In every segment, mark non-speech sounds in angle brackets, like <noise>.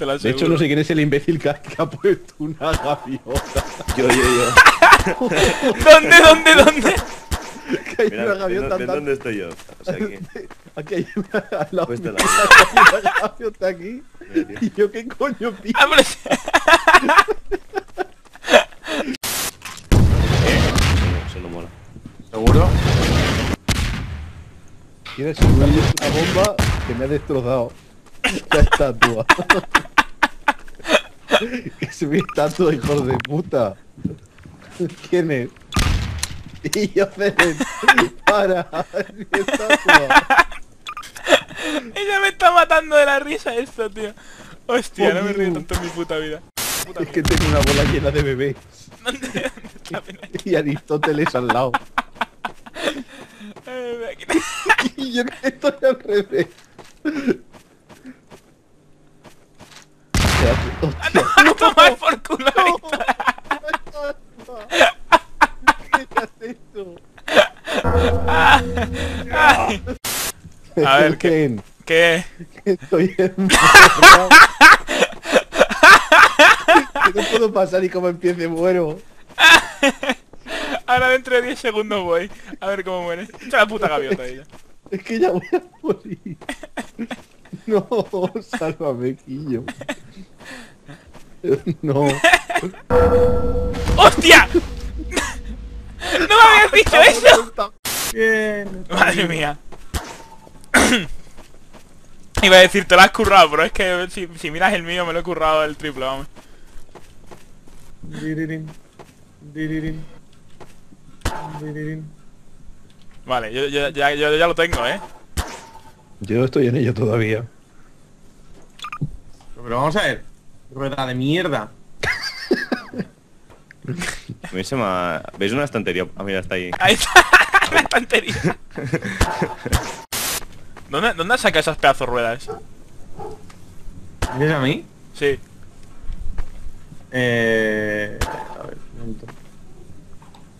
Te De hecho, no sé quién es el imbécil que ha, que ha puesto una gaviota. Yo, yo, yo. <laughs> ¿Dónde, dónde, dónde? Que hay Mira, una ¿ven, gaviota andando. dónde estoy yo? O sea que... Aquí hay una, al lado la- una gaviota aquí. Y yo qué coño pido. Ah, No, <laughs> eso no mola. ¿Seguro? ¿Quieres subir una bomba que me ha destrozado la estatua? <laughs> que es mi estatua, hijos de puta. ¿Quién es? Y yo Feren, para, es mi estatua. Ella me está matando de la risa esto, tío. Hostia, no me río tanto en mi puta vida. Puta Es que tengo una bola llena de bebés ¿Dónde, dónde está <laughs> Pina? y Aristóteles al lado. <laughs> Eh, Y yo estoy al revés. Hostia, ¡A tomar por culo! ¿Qué es esto? A ver, ¿qué? ¿Qué? <laughs> que Estoy enfermo. No puedo pasar y como empiece muero. Ahora dentro de 10 segundos voy. A ver cómo muere. Echa la puta gaviota ella. Es que ya voy a morir. No, sálvame, Quillo. No. ¡Hostia! <laughs> ¡No me habías dicho eso! Bien. Madre mía. <coughs> Iba a decir, te lo has currado, pero es que si, si miras el mío me lo he currado el triple, vamos. Vale, yo, yo- ya, yo ya lo tengo, ¿eh? Yo estoy en ello todavía. Pero vamos a ver. Rueda de mierda. A mí se me ha... ¿Veis una estantería? Ah, mira, está ahí. Ahí está, <laughs> la estantería. <laughs> ¿Dónde, ¿Dónde has sacado esas pedazos ruedas? ¿Ves a mí? Sí. Eh... A ver, un momento.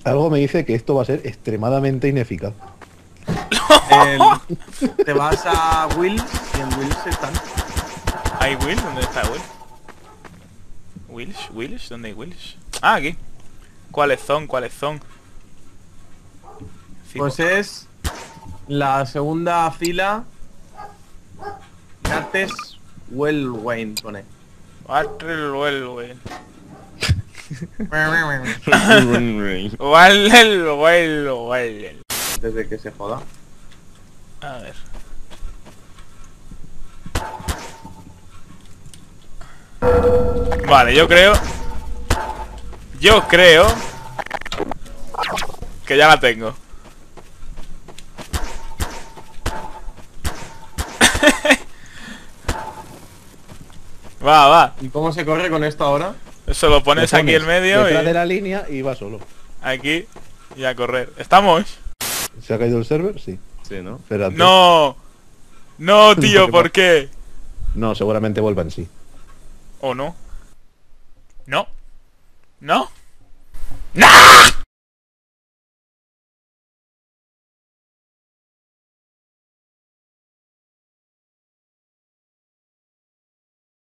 Algo me dice que esto va a ser extremadamente ineficaz. El- te vas a Wills y en Wills están. ¿Hay Will? ¿Dónde está Will? ¿Wills? ¿Wills? ¿Dónde hay Wills? Ah, aquí. ¿Cuáles son? ¿Cuáles son? Cinco. Pues es la segunda fila. Gates Wellwayne pone. Water Well, Well. Well, Well, Well. Desde que se joda. A ver. Vale, yo creo... Yo creo... Que ya la tengo. Va, va. ¿Y cómo se corre con esto ahora? Eso lo pones Lo aquí en medio y de la línea y va solo. aquí y a correr. ¿Estamos? ¿Se ha caído el server? Sí. Sí, ¿no? Espérate. No. No, <laughs> tío, Porque ¿por qué? No, seguramente vuelva en sí. ¿O no? ¿No? ¿No? ¡No!